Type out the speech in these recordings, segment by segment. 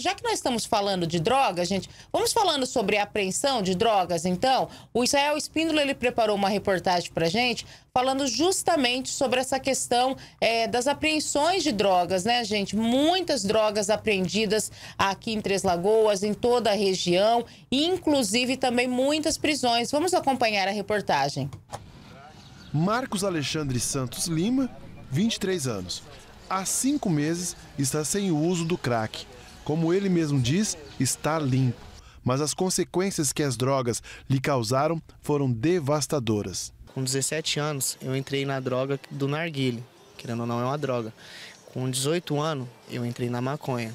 Já que nós estamos falando de drogas, gente, vamos falando sobre apreensão de drogas, então. O Israel Espíndola, ele preparou uma reportagem pra gente falando justamente sobre essa questão é, das apreensões de drogas, né, gente? Muitas drogas apreendidas aqui em Três Lagoas, em toda a região, inclusive também muitas prisões. Vamos acompanhar a reportagem. Marcos Alexandre Santos Lima, 23 anos. Há cinco meses está sem o uso do crack. Como ele mesmo diz, está limpo. Mas as consequências que as drogas lhe causaram foram devastadoras. Com 17 anos, eu entrei na droga do narguile, querendo ou não, é uma droga. Com 18 anos, eu entrei na maconha.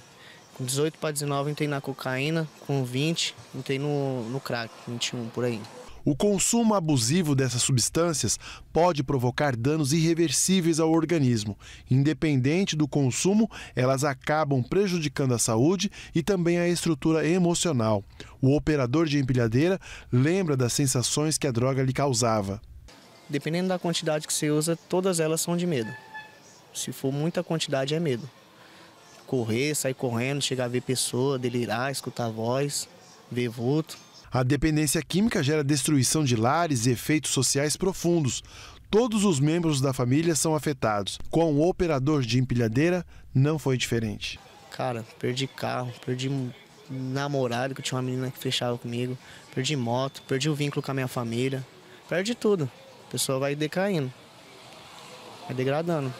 Com 18 para 19, entrei na cocaína. Com 20, entrei no, no crack, 21 por aí. O consumo abusivo dessas substâncias pode provocar danos irreversíveis ao organismo. Independente do consumo, elas acabam prejudicando a saúde e também a estrutura emocional. O operador de empilhadeira lembra das sensações que a droga lhe causava. Dependendo da quantidade que você usa, todas elas são de medo. Se for muita quantidade, é medo. Correr, sair correndo, chegar a ver pessoa, delirar, escutar voz, ver vulto. A dependência química gera destruição de lares e efeitos sociais profundos. Todos os membros da família são afetados. Com o operador de empilhadeira, não foi diferente. Cara, perdi carro, perdi namorado, que tinha uma menina que fechava comigo, perdi moto, perdi o vínculo com a minha família, perdi tudo a pessoa vai decaindo, vai degradando.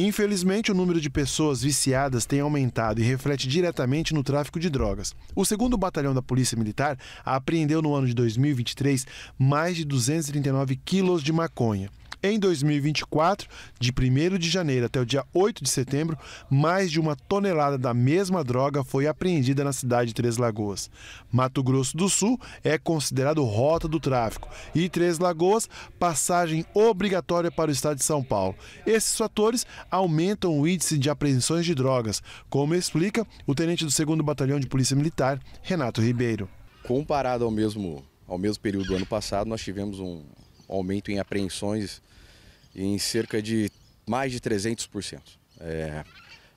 Infelizmente, o número de pessoas viciadas tem aumentado e reflete diretamente no tráfico de drogas. O segundo batalhão da Polícia Militar apreendeu no ano de 2023 mais de 239 quilos de maconha. Em 2024, de 1 de janeiro até o dia 8 de setembro, mais de uma tonelada da mesma droga foi apreendida na cidade de Três Lagoas. Mato Grosso do Sul é considerado rota do tráfico e Três Lagoas, passagem obrigatória para o estado de São Paulo. Esses fatores aumentam o índice de apreensões de drogas, como explica o tenente do 2 Batalhão de Polícia Militar, Renato Ribeiro. Comparado ao mesmo, ao mesmo período do ano passado, nós tivemos um aumento em apreensões em cerca de mais de 300%. É,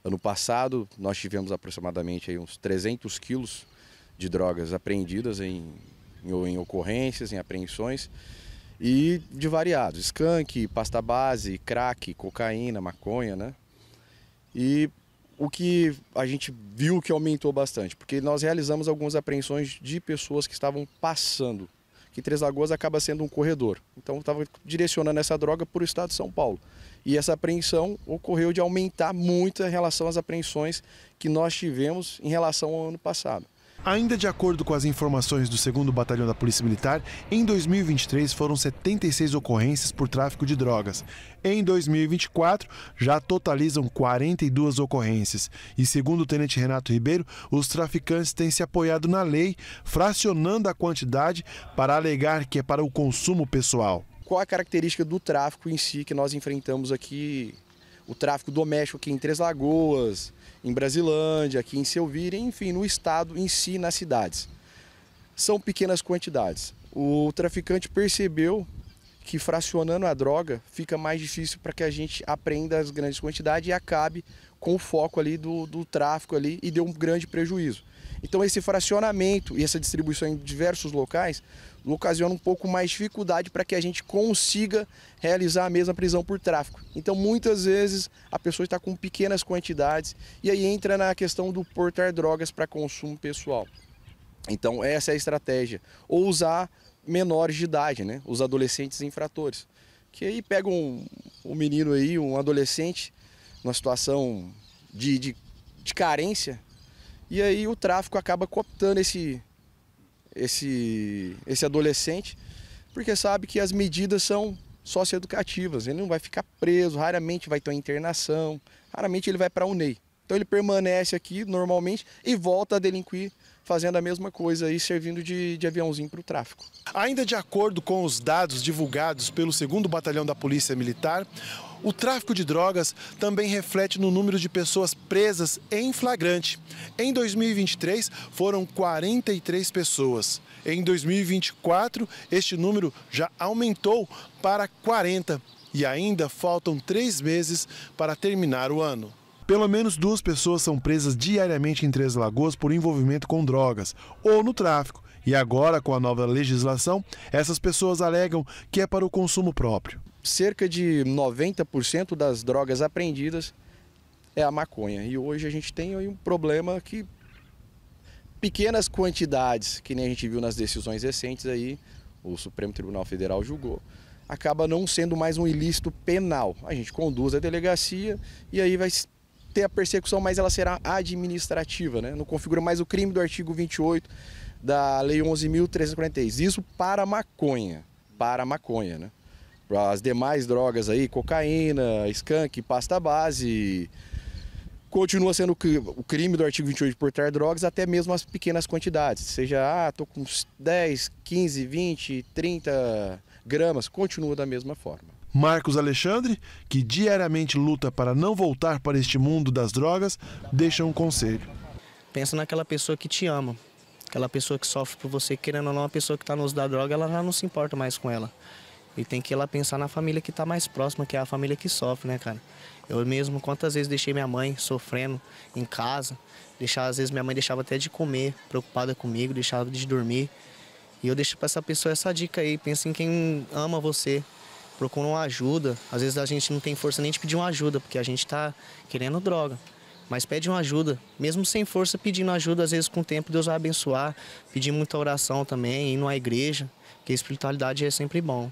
ano passado nós tivemos aproximadamente uns 300 quilos de drogas apreendidas em, em, em ocorrências, em apreensões e de variados, skunk, pasta base, crack, cocaína, maconha, né? E o que a gente viu que aumentou bastante, porque nós realizamos algumas apreensões de pessoas que estavam passando que Três Lagoas acaba sendo um corredor. Então estava direcionando essa droga para o estado de São Paulo. E essa apreensão ocorreu de aumentar muito em relação às apreensões que nós tivemos em relação ao ano passado. Ainda de acordo com as informações do 2 Batalhão da Polícia Militar, em 2023 foram 76 ocorrências por tráfico de drogas. Em 2024, já totalizam 42 ocorrências. E segundo o tenente Renato Ribeiro, os traficantes têm se apoiado na lei, fracionando a quantidade para alegar que é para o consumo pessoal. Qual a característica do tráfico em si que nós enfrentamos aqui? O tráfico doméstico aqui em Três Lagoas, em Brasilândia, aqui em Selvira, enfim, no estado em si, nas cidades. São pequenas quantidades. O traficante percebeu que fracionando a droga fica mais difícil para que a gente aprenda as grandes quantidades e acabe com o foco ali do, do tráfico ali e deu um grande prejuízo. Então esse fracionamento e essa distribuição em diversos locais ocasiona um pouco mais dificuldade para que a gente consiga realizar a mesma prisão por tráfico. Então muitas vezes a pessoa está com pequenas quantidades e aí entra na questão do portar drogas para consumo pessoal. Então essa é a estratégia. Ou usar menores de idade, né? os adolescentes infratores. Que aí pegam um, um menino aí, um adolescente, numa situação de, de, de carência, e aí o tráfico acaba cooptando esse, esse, esse adolescente, porque sabe que as medidas são socioeducativas. Ele não vai ficar preso, raramente vai ter uma internação, raramente ele vai para a UNEI. Então ele permanece aqui normalmente e volta a delinquir fazendo a mesma coisa e servindo de, de aviãozinho para o tráfico. Ainda de acordo com os dados divulgados pelo 2 Batalhão da Polícia Militar, o tráfico de drogas também reflete no número de pessoas presas em flagrante. Em 2023, foram 43 pessoas. Em 2024, este número já aumentou para 40 e ainda faltam três meses para terminar o ano. Pelo menos duas pessoas são presas diariamente em Três Lagoas por envolvimento com drogas ou no tráfico. E agora, com a nova legislação, essas pessoas alegam que é para o consumo próprio. Cerca de 90% das drogas apreendidas é a maconha. E hoje a gente tem um problema que pequenas quantidades, que nem a gente viu nas decisões recentes aí, o Supremo Tribunal Federal julgou, acaba não sendo mais um ilícito penal. A gente conduz a delegacia e aí vai ter a persecução, mas ela será administrativa, né? Não configura mais o crime do artigo 28 da Lei 11.346. Isso para maconha, para maconha, né? Para as demais drogas aí, cocaína, skunk, pasta base, continua sendo o crime do artigo 28 de portar drogas, até mesmo as pequenas quantidades. Seja, ah, tô com 10, 15, 20, 30 gramas, continua da mesma forma. Marcos Alexandre, que diariamente luta para não voltar para este mundo das drogas, deixa um conselho. Pensa naquela pessoa que te ama, aquela pessoa que sofre por você, querendo ou não, a pessoa que está no uso da droga, ela já não se importa mais com ela. E tem que ela pensar na família que está mais próxima, que é a família que sofre, né, cara? Eu mesmo, quantas vezes deixei minha mãe sofrendo em casa, deixar, às vezes minha mãe deixava até de comer, preocupada comigo, deixava de dormir. E eu deixo para essa pessoa essa dica aí, pensa em quem ama você, procura uma ajuda. Às vezes a gente não tem força nem de pedir uma ajuda, porque a gente está querendo droga. Mas pede uma ajuda, mesmo sem força, pedindo ajuda, às vezes com o tempo Deus vai abençoar. Pedir muita oração também, ir numa igreja, que a espiritualidade é sempre bom.